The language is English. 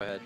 Go ahead.